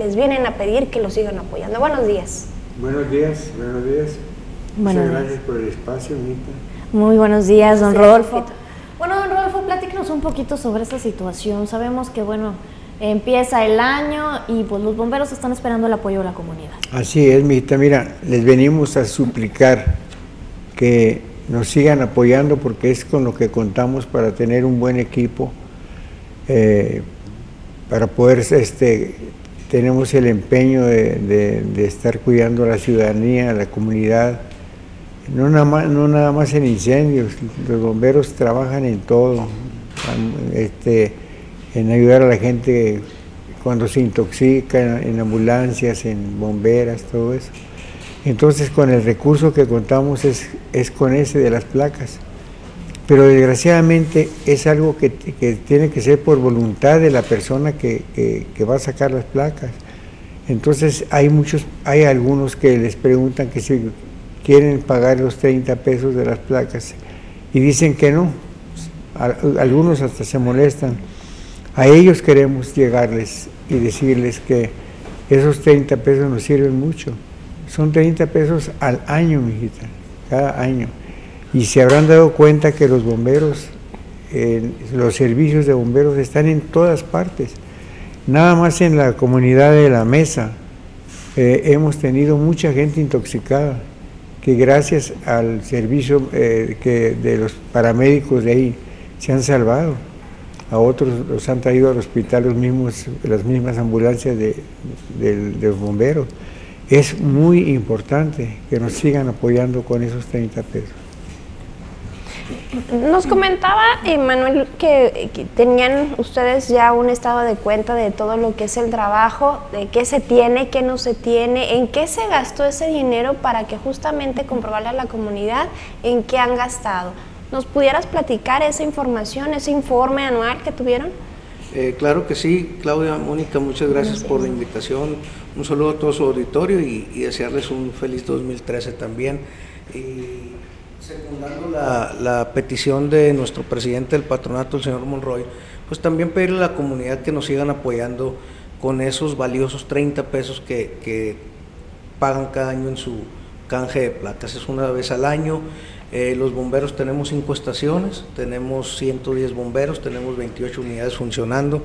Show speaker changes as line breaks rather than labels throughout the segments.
les vienen a pedir que los sigan apoyando. Buenos días.
Buenos días, buenos días. Muchas gracias por el espacio, Anita.
Muy buenos días, don Rodolfo. Bueno, don Rodolfo, platícanos un poquito sobre esta situación. Sabemos que, bueno, empieza el año y pues los bomberos están esperando el apoyo de la comunidad.
Así es, mijita. Mira, les venimos a suplicar que nos sigan apoyando porque es con lo que contamos para tener un buen equipo, eh, para poder este, tenemos el empeño de, estar cuidando a la ciudadanía, a la comunidad, no nada, más, en incendios, los bomberos trabajan en todo, este, en ayudar a la gente cuando se intoxica, en ambulancias, en bomberas, todo eso. Entonces con el recurso que contamos es con ese de las placas pero desgraciadamente es algo que, tiene que ser por voluntad de la persona que, va a sacar las placas. Entonces hay muchos, hay algunos que les preguntan que si quieren pagar los 30 pesos de las placas y dicen que no. Algunos hasta se molestan. A ellos queremos llegarles y decirles que esos 30 pesos nos sirven mucho. Son 30 pesos al año, mijita, cada año y se habrán dado cuenta que los bomberos, los servicios de bomberos están en todas partes. Nada más en la comunidad de la mesa eh, hemos tenido mucha gente intoxicada que gracias al servicio eh, que de los paramédicos de ahí se han salvado. A otros los han traído al hospital los mismos, las mismas ambulancias de, de los bomberos. Es muy importante que nos sigan apoyando con esos 30 pesos.
Nos comentaba Manuel que, tenían ustedes ya un estado de cuenta de todo lo que es el trabajo, de qué se tiene, qué no se tiene, en qué se gastó ese dinero para que justamente comprobarle a la comunidad en qué han gastado. ¿Nos pudieras platicar esa información, ese informe anual que tuvieron?
Eh, claro que sí, Claudia, Mónica, muchas gracias por la invitación. Un saludo a todo su auditorio y, y desearles un feliz 2013 también. Y secundando la, petición de nuestro presidente del patronato, el señor Monroy, pues también pedirle a la comunidad que nos sigan apoyando con esos valiosos 30 pesos que, pagan cada año en su canje de placas. Es una vez al año. Eh, los bomberos tenemos cinco estaciones, tenemos 110 bomberos, tenemos 28 unidades funcionando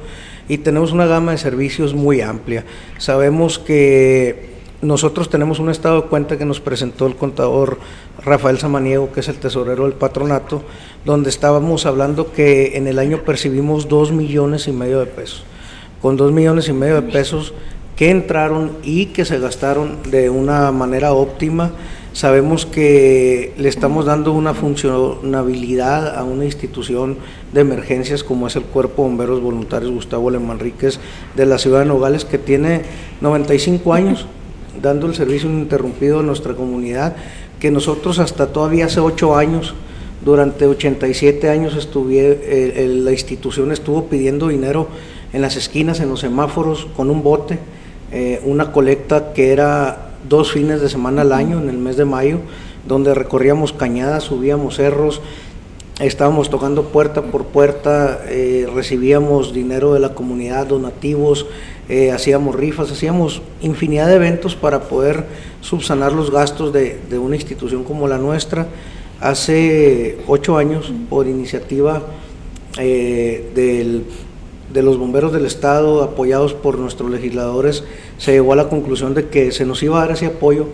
y tenemos una gama de servicios muy amplia. Sabemos que nosotros tenemos un estado de cuenta que nos presentó el contador Rafael Samaniego, que es el tesorero del patronato, donde estábamos hablando que en el año percibimos dos millones y medio de pesos. Con dos millones y medio de pesos que entraron y que se gastaron de una manera óptima. Sabemos que le estamos dando una funcionabilidad a una institución de emergencias como es el Cuerpo Bomberos Voluntarios Gustavo Le Manríquez de la ciudad de Nogales, que tiene 95 años dando el servicio ininterrumpido a nuestra comunidad, que nosotros hasta todavía hace ocho años, durante 87 años estuve, la institución estuvo pidiendo dinero en las esquinas, en los semáforos, con un bote, eh, una colecta que era dos fines de semana al año, en el mes de mayo, donde recorríamos cañadas, subíamos cerros, estábamos tocando puerta por puerta, eh, recibíamos dinero de la comunidad, donativos, eh, hacíamos rifas, hacíamos infinidad de eventos para poder subsanar los gastos de, una institución como la nuestra. Hace ocho años, por iniciativa eh, de los bomberos del Estado, apoyados por nuestros legisladores, se llegó a la conclusión de que se nos iba a dar ese apoyo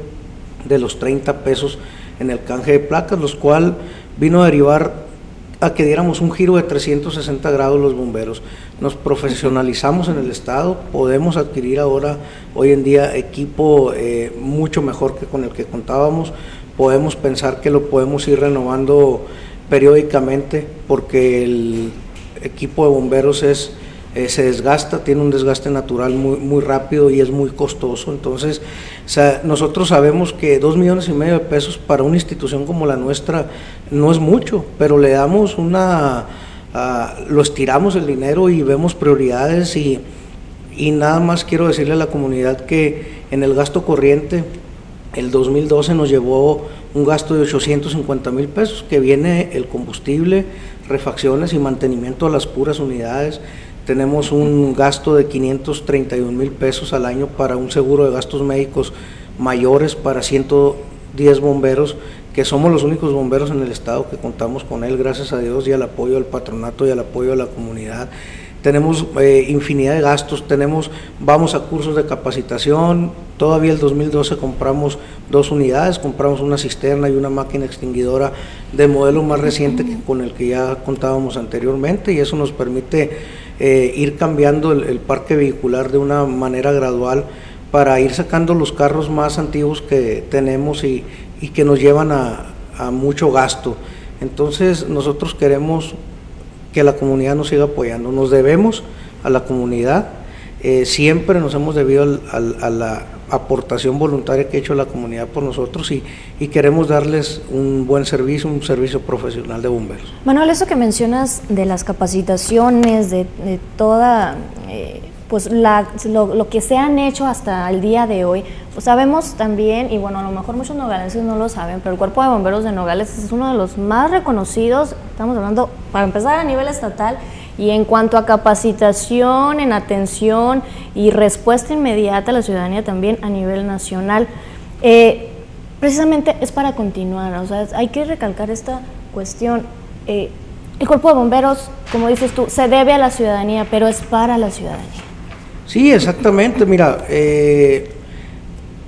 de los 30 pesos en el canje de placas, los cual vino a derivar a que diéramos un giro de 360 grados los bomberos. Nos profesionalizamos en el Estado, podemos adquirir ahora, hoy en día, equipo eh, mucho mejor que con el que contábamos, podemos pensar que lo podemos ir renovando periódicamente porque el equipo de bomberos es se desgasta, tiene un desgaste natural muy, muy rápido y es muy costoso. Entonces, nosotros sabemos que dos millones y medio de pesos para una institución como la nuestra no es mucho, pero le damos una, lo estiramos el dinero y vemos prioridades y, y nada más quiero decirle a la comunidad que en el gasto corriente, el 2012 nos llevó un gasto de 850 mil pesos, que viene el combustible, refacciones y mantenimiento de las puras unidades, tenemos un gasto de 531 mil pesos al año para un seguro de gastos médicos mayores para 110 bomberos, que somos los únicos bomberos en el estado que contamos con él, gracias a Dios, y al apoyo del patronato y al apoyo de la comunidad. Tenemos eh, infinidad de gastos, tenemos, vamos a cursos de capacitación, todavía el 2012 compramos dos unidades, compramos una cisterna y una máquina extinguidora de modelo más reciente que con el que ya contábamos anteriormente y eso nos permite eh, ir cambiando el, parque vehicular de una manera gradual para ir sacando los carros más antiguos que tenemos y, que nos llevan a, mucho gasto. Entonces nosotros queremos que la comunidad nos siga apoyando, nos debemos a la comunidad, eh, siempre nos hemos debido a la aportación voluntaria que ha hecho la comunidad por nosotros y, queremos darles un buen servicio, un servicio profesional de bomberos.
Manuel, eso que mencionas de las capacitaciones, de, toda... Eh, pues lo, que se han hecho hasta el día de hoy, pues sabemos también, y bueno, a lo mejor muchos nogaleses no lo saben, pero el Cuerpo de Bomberos de Nogales es uno de los más reconocidos, estamos hablando, para empezar a nivel estatal, y en cuanto a capacitación, en atención y respuesta inmediata a la ciudadanía también a nivel nacional, eh, precisamente es para continuar, o sea, hay que recalcar esta cuestión. Eh, el cuerpo de bomberos, como dices tú, se debe a la ciudadanía, pero es para la ciudadanía.
Sí, exactamente. Mira, eh,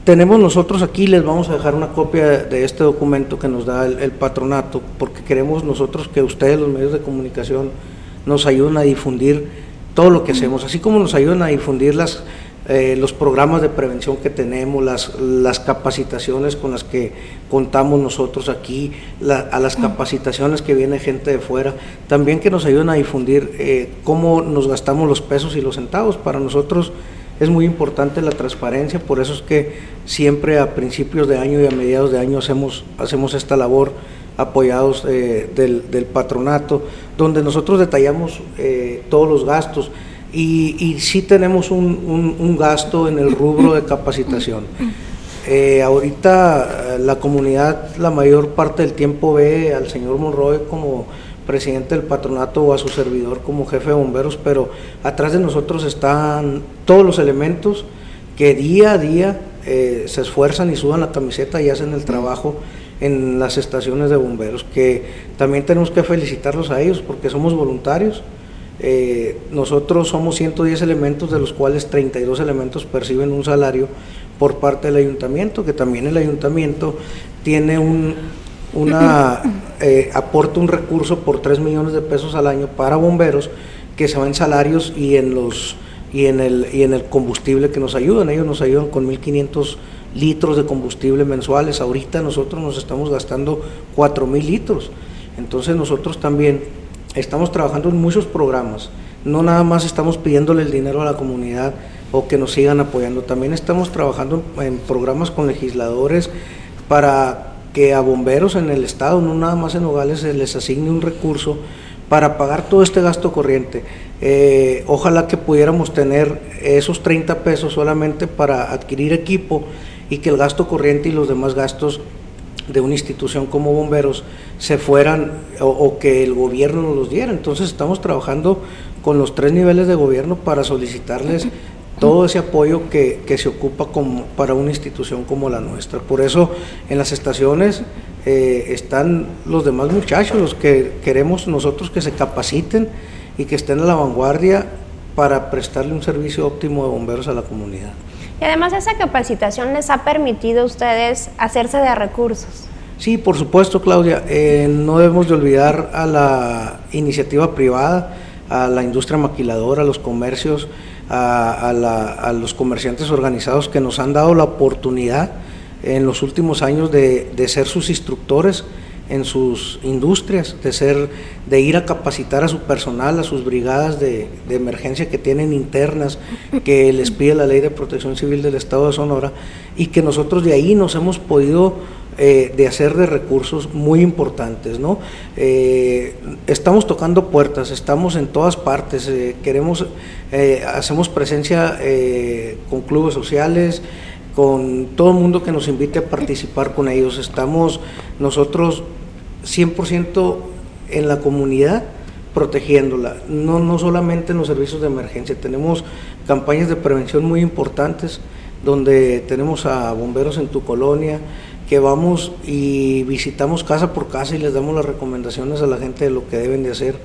tenemos nosotros aquí, les vamos a dejar una copia de este documento que nos da el, patronato, porque queremos nosotros que ustedes, los medios de comunicación, nos ayudan a difundir todo lo que hacemos, así como nos ayudan a difundir las, eh, los programas de prevención que tenemos, las, las capacitaciones con las que contamos nosotros aquí, a las capacitaciones que viene gente de fuera, también que nos ayudan a difundir eh, cómo nos gastamos los pesos y los centavos. Para nosotros es muy importante la transparencia, por eso es que siempre a principios de año y a mediados de año hacemos, hacemos esta labor apoyados eh, del, patronato, donde nosotros detallamos eh, todos los gastos y, y sí tenemos un, gasto en el rubro de capacitación. Eh, ahorita la comunidad la mayor parte del tiempo ve al señor Monroy como presidente del patronato o a su servidor como jefe de bomberos, pero atrás de nosotros están todos los elementos que día a día se esfuerzan y sudan la camiseta y hacen el trabajo en las estaciones de bomberos, que también tenemos que felicitarlos a ellos porque somos voluntarios. Eh, nosotros somos 110 elementos, de los cuales 32 elementos perciben un salario por parte del ayuntamiento, que también el ayuntamiento tiene un una, eh, aporta un recurso por 3 millones de pesos al año para bomberos que se va en salarios y en los y en el y en el combustible que nos ayudan. Ellos nos ayudan con 1500 litros de combustible mensuales. Ahorita nosotros nos estamos gastando 4 mil litros. Entonces nosotros también estamos trabajando en muchos programas. No nada más estamos pidiéndole el dinero a la comunidad o que nos sigan apoyando. También estamos trabajando en programas con legisladores para que a bomberos en el estado, no nada más en Nogales, se les asigne un recurso para pagar todo este gasto corriente. Eh, ojalá que pudiéramos tener esos 30 pesos solamente para adquirir equipo y que el gasto corriente y los demás gastos de una institución como bomberos se fueran o, que el gobierno nos los diera. Entonces estamos trabajando con los tres niveles de gobierno para solicitarles todo ese apoyo que, se ocupa como, para una institución como la nuestra. Por eso en las estaciones eh, están los demás muchachos, los que queremos nosotros que se capaciten y que estén a la vanguardia para prestarle un servicio óptimo de bomberos a la comunidad.
Y además esa capacitación les ha permitido a ustedes hacerse de recursos.
Sí, por supuesto, Claudia. Eh, no debemos de olvidar a la iniciativa privada, a la industria maquiladora, a los comercios, a, los comerciantes organizados que nos han dado la oportunidad en los últimos años de, de ser sus instructores en sus industrias, de ser, de ir a capacitar a su personal, a sus brigadas de, emergencia que tienen internas, que les pide la ley de protección civil del Estado de Sonora, y que nosotros de ahí nos hemos podido eh, de hacer de recursos muy importantes, ¿no? Eh, estamos tocando puertas, estamos en todas partes, eh, queremos, hacemos presencia con clubes sociales, con todo el mundo que nos invite a participar con ellos. Estamos nosotros 100% en la comunidad protegiéndola, no, no solamente en los servicios de emergencia, tenemos campañas de prevención muy importantes donde tenemos a bomberos en tu colonia, que vamos y visitamos casa por casa y les damos las recomendaciones a la gente de lo que deben de hacer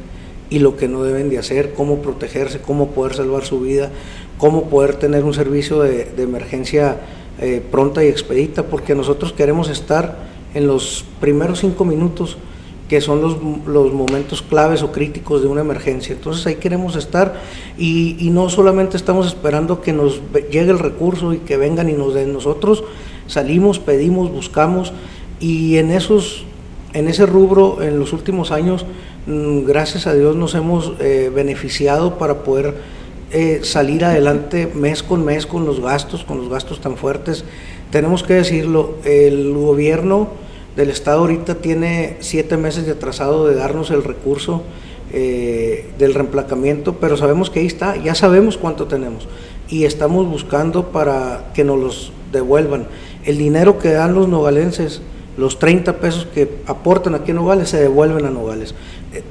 y lo que no deben de hacer, cómo protegerse, cómo poder salvar su vida, cómo poder tener un servicio de, emergencia eh, pronta y expedita, porque nosotros queremos estar en los primeros cinco minutos que son los, los, momentos claves o críticos de una emergencia. Entonces ahí queremos estar y, no solamente estamos esperando que nos llegue el recurso y que vengan y nos den. Nosotros salimos, pedimos, buscamos y en esos en ese rubro en los últimos años mm, gracias a Dios nos hemos eh, beneficiado para poder eh, salir adelante mes con mes con los gastos, con los gastos tan fuertes. Tenemos que decirlo, el gobierno del Estado ahorita tiene siete meses de atrasado de darnos el recurso eh, del reemplacamiento, pero sabemos que ahí está, ya sabemos cuánto tenemos y estamos buscando para que nos los devuelvan. El dinero que dan los nogalenses, los 30 pesos que aportan aquí en Nogales, se devuelven a Nogales.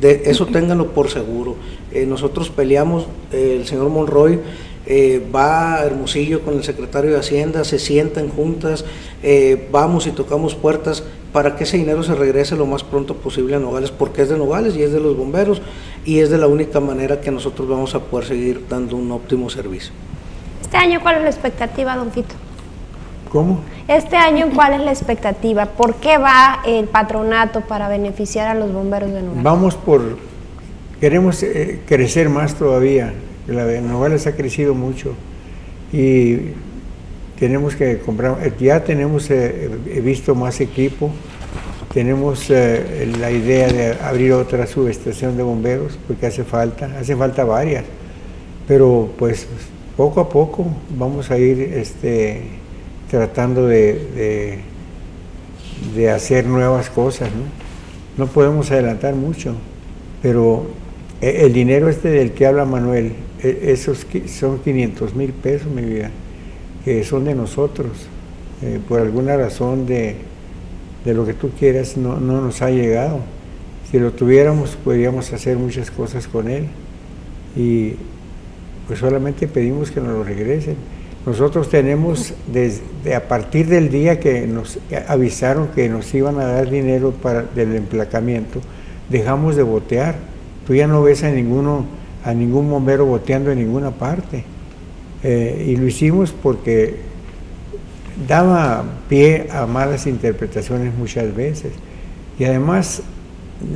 De eso ténganlo por seguro. Eh, nosotros peleamos, el señor Monroy eh, va a Hermosillo con el secretario de Hacienda, se sientan juntas, eh, vamos y tocamos puertas para que ese dinero se regrese lo más pronto posible a Nogales, porque es de Nogales y es de los bomberos y es de la única manera que nosotros vamos a poder seguir dando un óptimo servicio.
Este año, ¿cuál es la expectativa, don Fito?
¿Cómo?
Este año, ¿cuál es la expectativa? ¿Por qué va el patronato para beneficiar a los bomberos de Nogales?
Vamos por, queremos eh, crecer más todavía. La de Nogales ha crecido mucho y tenemos que comprar, eh, ya tenemos eh, visto más equipo, tenemos la idea de abrir otra subestación de bomberos porque hace falta, hace falta varias, pero pues poco a poco vamos a ir este, tratando de, de, hacer nuevas cosas. ¿no? no podemos adelantar mucho, pero el dinero este del que habla Manuel, e, esos son 500 mil pesos, mi vida, que son de nosotros. Eh, por alguna razón de, de, lo que tú quieras no, no nos ha llegado. Si lo tuviéramos, podríamos hacer muchas cosas con él. Y pues solamente pedimos que nos lo regresen. Nosotros tenemos desde a partir del día que nos avisaron que nos iban a dar dinero para del emplacamiento, dejamos de botear. Tú ya no ves a ninguno, a ningún bombero boteando en ninguna parte. Eh, y lo hicimos porque daba pie a malas interpretaciones muchas veces. Y además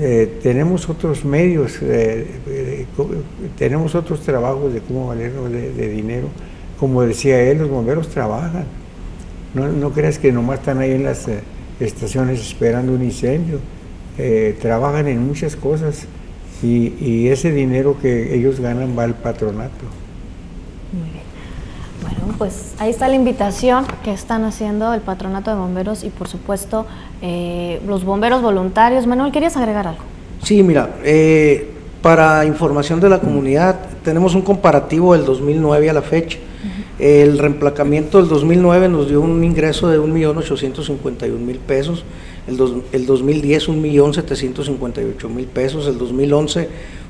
eh, tenemos otros medios, eh, tenemos otros trabajos de cómo valernos de dinero como decía él, los bomberos trabajan. No, no creas que nomás están ahí en las estaciones esperando un incendio. Trabajan en muchas cosas y, ese dinero que ellos ganan va al patronato.
Muy bien. Bueno, pues ahí está la invitación que están haciendo el patronato de bomberos y por supuesto eh, los bomberos voluntarios. Manuel, ¿querías agregar algo?
Sí, mira, para información de la comunidad, tenemos un comparativo del 2009 a la fecha. El reemplacamiento del 2009 nos dio un ingreso de 1.851.000 pesos, el, el 2010 1.758.000 pesos, el 2011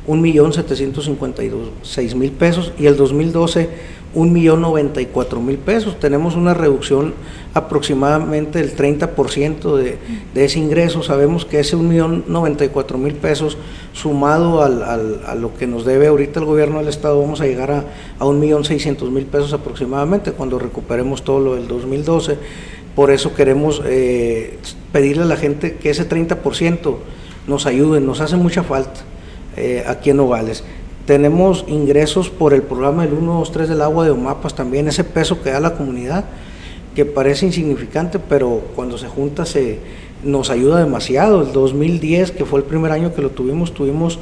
1.756.000 pesos y el 2012 1.094.000 pesos. Tenemos una reducción aproximadamente del 30% de, de ese ingreso. Sabemos que ese 1.094.000 pesos sumado al, a lo que nos debe ahorita el gobierno del Estado vamos a llegar a, a 1.600.000 pesos aproximadamente cuando recuperemos todo lo del 2012. Por eso queremos eh, pedirle a la gente que ese 30% nos ayude, nos hace mucha falta. Eh, aquí en Nogales. Tenemos ingresos por el programa del 1, 2, 3 del agua de Omapas también, ese peso que da la comunidad, que parece insignificante, pero cuando se junta se nos ayuda demasiado. El 2010, que fue el primer año que lo tuvimos, tuvimos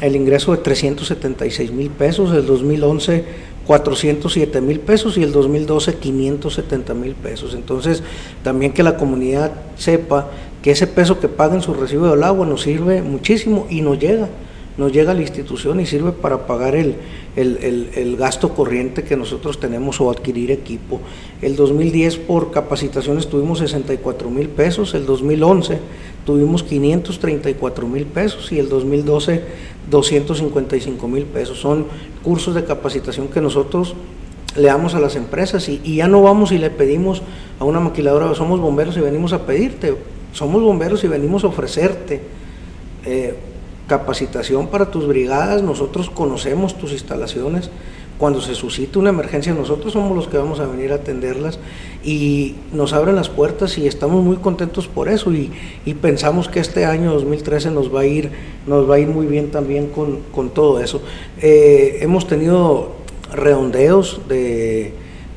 el ingreso de 376 mil pesos, el 2011 407 mil pesos y el 2012 570 mil pesos. Entonces, también que la comunidad sepa que ese peso que paga en su recibo del agua nos sirve muchísimo y nos llega nos llega a la institución y sirve para pagar el, el, gasto corriente que nosotros tenemos o adquirir equipo. El 2010 por capacitaciones tuvimos 64 mil pesos, el 2011 tuvimos 534 mil pesos y el 2012 255 mil pesos. Son cursos de capacitación que nosotros le damos a las empresas y, ya no vamos y le pedimos a una maquiladora, somos bomberos y venimos a pedirte, somos bomberos y venimos a ofrecerte eh, capacitación para tus brigadas, nosotros conocemos tus instalaciones, cuando se suscita una emergencia nosotros somos los que vamos a venir a atenderlas y nos abren las puertas y estamos muy contentos por eso y, pensamos que este año 2013 nos va a ir, nos va a ir muy bien también con, todo eso. Eh, hemos tenido redondeos de,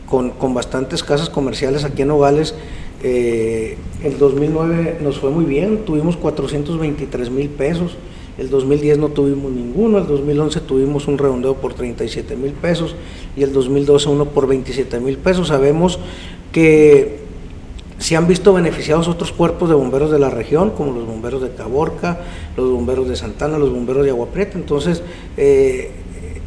con, bastantes casas comerciales aquí en Nogales. Eh, el 2009 nos fue muy bien, tuvimos 423 mil pesos. El 2010 no tuvimos ninguno, el 2011 tuvimos un redondeo por 37 mil pesos y el 2012 uno por 27 mil pesos. Sabemos que se han visto beneficiados otros cuerpos de bomberos de la región, como los bomberos de Caborca, los bomberos de Santana, los bomberos de Agua Prieta. Entonces, eh,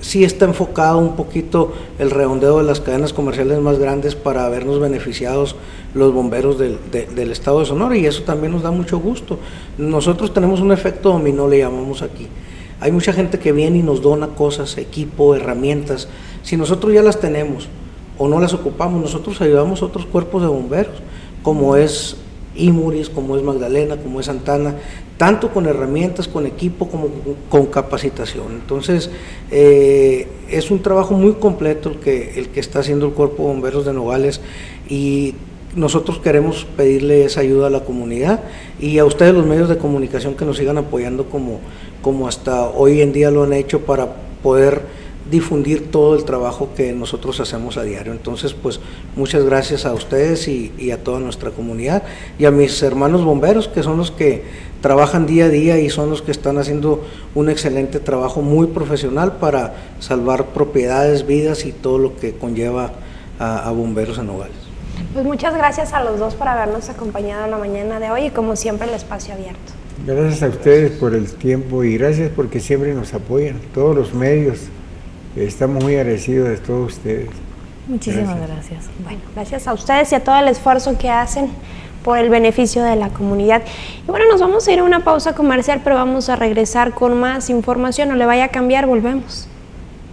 sí está enfocado un poquito el redondeo de las cadenas comerciales más grandes para vernos beneficiados los bomberos del, del, estado de Sonora y eso también nos da mucho gusto. Nosotros tenemos un efecto dominó, le llamamos aquí. Hay mucha gente que viene y nos dona cosas, equipo, herramientas. Si nosotros ya las tenemos o no las ocupamos, nosotros ayudamos a otros cuerpos de bomberos, como es Imuris, como es Magdalena, como es Santana, tanto con herramientas, con equipo, como con capacitación. Entonces, eh, es un trabajo muy completo el que, el que está haciendo el Cuerpo de Bomberos de Nogales y nosotros queremos pedirle esa ayuda a la comunidad y a ustedes los medios de comunicación que nos sigan apoyando como, como hasta hoy en día lo han hecho para poder difundir todo el trabajo que nosotros hacemos a diario. Entonces, pues muchas gracias a ustedes y, a toda nuestra comunidad y a mis hermanos bomberos que son los que trabajan día a día y son los que están haciendo un excelente trabajo muy profesional para salvar propiedades, vidas y todo lo que conlleva a, bomberos en Nogales.
Pues muchas gracias a los dos por habernos acompañado en la mañana de hoy y como siempre el espacio abierto.
Gracias a ustedes por el tiempo y gracias porque siempre nos apoyan, todos los medios. Estamos muy agradecidos de todos ustedes.
Muchísimas gracias.
Bueno, gracias a ustedes y a todo el esfuerzo que hacen por el beneficio de la comunidad. Y bueno, nos vamos a ir a una pausa comercial, pero vamos a regresar con más información. No le vaya a cambiar, volvemos.